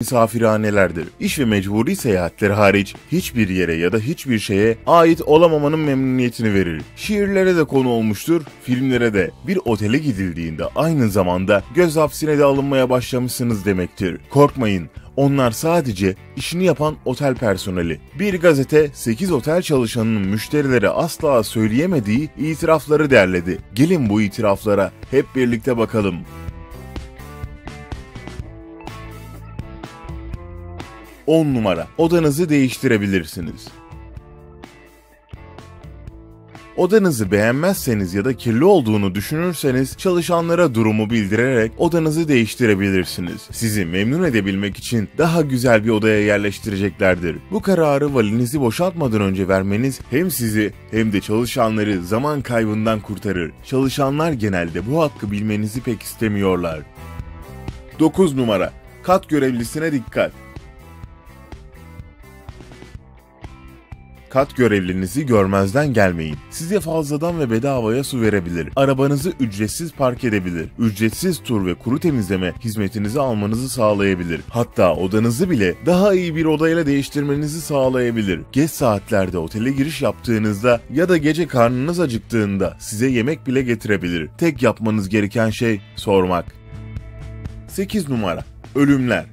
misafirhanelerdir. İş ve mecburi seyahatler hariç hiçbir yere ya da hiçbir şeye ait olamamanın memnuniyetini verir. Şiirlere de konu olmuştur, filmlere de. Bir otele gidildiğinde aynı zamanda göz hapsine de alınmaya başlamışsınız demektir. Korkmayın, onlar sadece işini yapan otel personeli. Bir gazete 8 otel çalışanının müşterilere asla söyleyemediği itirafları derledi. Gelin bu itiraflara hep birlikte bakalım. 10 numara. Odanızı değiştirebilirsiniz. Odanızı beğenmezseniz ya da kirli olduğunu düşünürseniz çalışanlara durumu bildirerek odanızı değiştirebilirsiniz. Sizi memnun edebilmek için daha güzel bir odaya yerleştireceklerdir. Bu kararı valinizi boşaltmadan önce vermeniz hem sizi hem de çalışanları zaman kaybından kurtarır. Çalışanlar genelde bu hakkı bilmenizi pek istemiyorlar. 9 numara. Kat görevlisine dikkat. Kat görevlinizi görmezden gelmeyin. Size fazladan ve bedavaya su verebilir. Arabanızı ücretsiz park edebilir. Ücretsiz tur ve kuru temizleme hizmetinizi almanızı sağlayabilir. Hatta odanızı bile daha iyi bir odayla değiştirmenizi sağlayabilir. Geç saatlerde otele giriş yaptığınızda ya da gece karnınız acıktığında size yemek bile getirebilir. Tek yapmanız gereken şey sormak. 8 numara Ölümler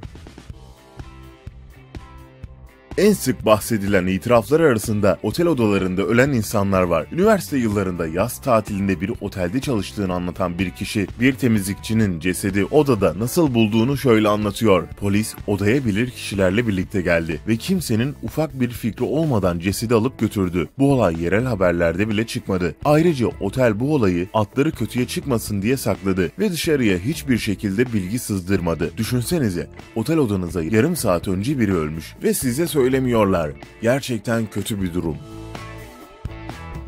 en sık bahsedilen itiraflar arasında otel odalarında ölen insanlar var. Üniversite yıllarında yaz tatilinde bir otelde çalıştığını anlatan bir kişi bir temizlikçinin cesedi odada nasıl bulduğunu şöyle anlatıyor. Polis odaya bilir kişilerle birlikte geldi ve kimsenin ufak bir fikri olmadan cesedi alıp götürdü. Bu olay yerel haberlerde bile çıkmadı. Ayrıca otel bu olayı atları kötüye çıkmasın diye sakladı ve dışarıya hiçbir şekilde bilgi sızdırmadı. Düşünsenize otel odanıza yarım saat önce biri ölmüş ve size söyle söylemiyorlar. Gerçekten kötü bir durum.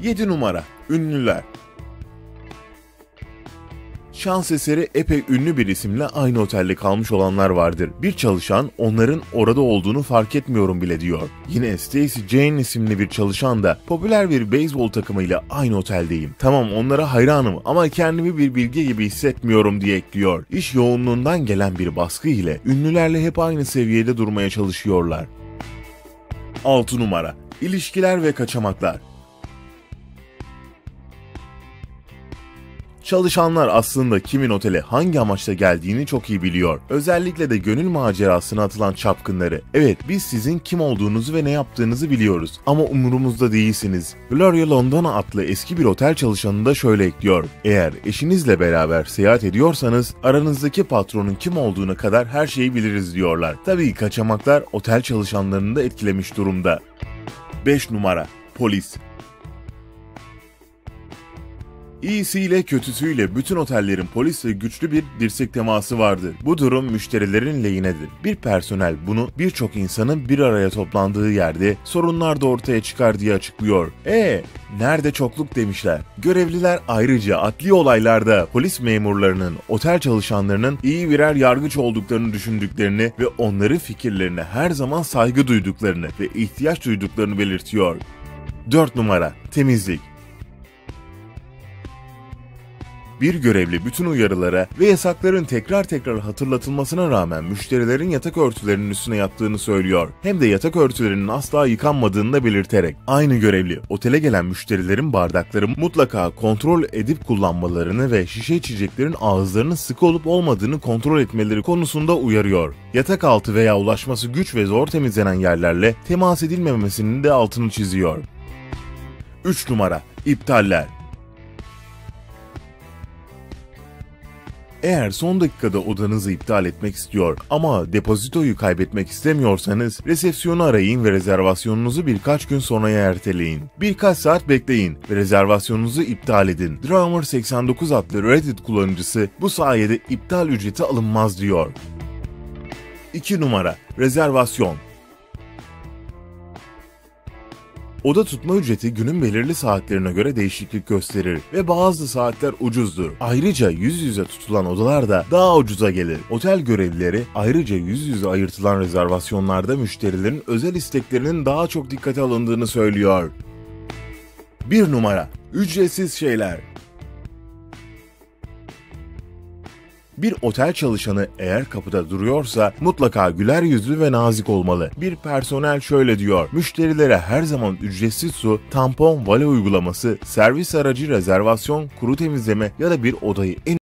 7 numara Ünlüler Şans eseri epey ünlü bir isimle aynı otelde kalmış olanlar vardır. Bir çalışan onların orada olduğunu fark etmiyorum bile diyor. Yine Stacy Jane isimli bir çalışan da popüler bir beyzbol takımıyla aynı oteldeyim. Tamam onlara hayranım ama kendimi bir bilge gibi hissetmiyorum diye ekliyor. İş yoğunluğundan gelen bir baskı ile ünlülerle hep aynı seviyede durmaya çalışıyorlar. 6 numara. İlişkiler ve kaçamaklar Çalışanlar aslında kimin otele hangi amaçla geldiğini çok iyi biliyor. Özellikle de gönül macerasına atılan çapkınları. Evet biz sizin kim olduğunuzu ve ne yaptığınızı biliyoruz ama umurumuzda değilsiniz. Gloria Londona adlı eski bir otel çalışanı da şöyle ekliyor. Eğer eşinizle beraber seyahat ediyorsanız aranızdaki patronun kim olduğuna kadar her şeyi biliriz diyorlar. Tabii kaçamaklar otel çalışanlarını da etkilemiş durumda. 5 numara Polis İyisiyle kötüsüyle bütün otellerin polisle güçlü bir dirsek teması vardır. Bu durum müşterilerin lehinedir. Bir personel bunu birçok insanın bir araya toplandığı yerde sorunlar da ortaya çıkar diye açıklıyor. E nerede çokluk demişler. Görevliler ayrıca adli olaylarda polis memurlarının, otel çalışanlarının iyi birer yargıç olduklarını düşündüklerini ve onların fikirlerine her zaman saygı duyduklarını ve ihtiyaç duyduklarını belirtiyor. 4 numara Temizlik Bir görevli bütün uyarılara ve yasakların tekrar tekrar hatırlatılmasına rağmen müşterilerin yatak örtülerinin üstüne yattığını söylüyor. Hem de yatak örtülerinin asla yıkanmadığını da belirterek. Aynı görevli otele gelen müşterilerin bardakları mutlaka kontrol edip kullanmalarını ve şişe içeceklerin ağızlarının sıkı olup olmadığını kontrol etmeleri konusunda uyarıyor. Yatak altı veya ulaşması güç ve zor temizlenen yerlerle temas edilmemesinin de altını çiziyor. 3 numara İptaller Eğer son dakikada odanızı iptal etmek istiyor ama depozitoyu kaybetmek istemiyorsanız resepsiyonu arayın ve rezervasyonunuzu birkaç gün sonraya erteleyin. Birkaç saat bekleyin ve rezervasyonunuzu iptal edin. Drummer 89 adlı Reddit kullanıcısı bu sayede iptal ücreti alınmaz diyor. 2 numara Rezervasyon Oda tutma ücreti günün belirli saatlerine göre değişiklik gösterir ve bazı saatler ucuzdur. Ayrıca yüz yüze tutulan odalar da daha ucuza gelir. Otel görevlileri ayrıca yüz yüze ayırtılan rezervasyonlarda müşterilerin özel isteklerinin daha çok dikkate alındığını söylüyor. 1 numara Ücretsiz şeyler Bir otel çalışanı eğer kapıda duruyorsa mutlaka güler yüzlü ve nazik olmalı. Bir personel şöyle diyor. Müşterilere her zaman ücretsiz su, tampon, vale uygulaması, servis aracı rezervasyon, kuru temizleme ya da bir odayı en